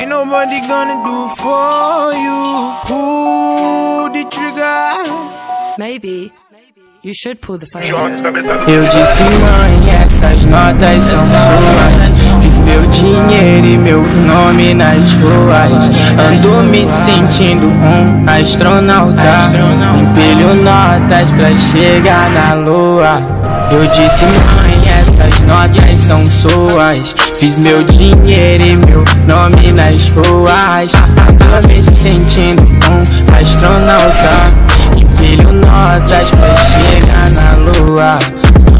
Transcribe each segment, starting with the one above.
Ain't nobody gonna do for you. Pull the trigger. Maybe you should pull the phone. Eu disse, mãe, essas notas são suas. Fiz meu dinheiro e meu nome nas ruas. Ando me sentindo um astronauta. Empilho notas pra chegar na lua. Eu disse, mãe, essas notas são suas. Fiz meu dinheiro e meu nome nas ruas. Ando me sentindo um astronauta. Empilho notas pra chegar na lua.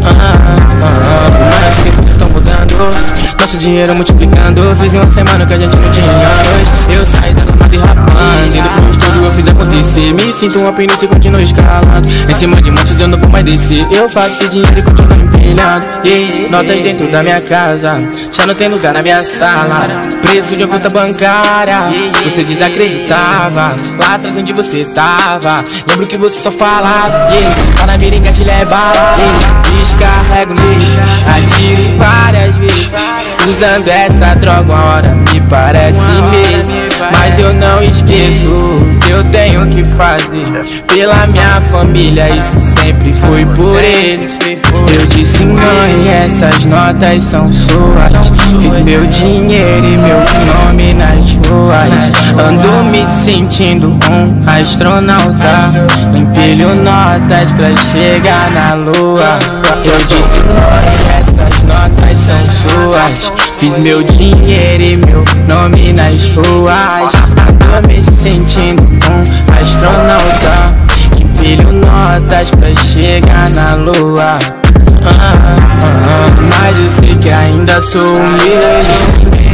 Ah, ah, ah. Mas as coisas estão mudando. Nosso dinheiro multiplicando. Fiz em uma semana que a gente não tinha anos. Eu saí da lama de rapaz. Me sinto um alpinista e continuo escalado. Em cima de montes eu não vou mais descer. Eu faço esse dinheiro e continuo empilhado. Notas dentro da minha casa. Já não tem lugar na minha sala. Preço de conta bancária. Você desacreditava. Lá atrás onde você tava. Lembro que você só falava. Yeah. Tá na miringa te leva. Yeah. Descarrego me. Atiro várias vezes. Usando essa droga, uma hora me parece mês. Mas eu não esqueço tenho que fazer. Pela minha família, isso sempre foi por eles. Eu disse, mãe, essas notas são suas. Fiz meu dinheiro e meu nome nas ruas. Ando me sentindo um astronauta. Empilho notas pra chegar na lua. Eu disse, mãe, essas notas são suas. Fiz meu dinheiro e meu nome nas ruas. Ando me sentindo um na lua. Ah, ah, ah, mas eu sei que ainda sou o mesmo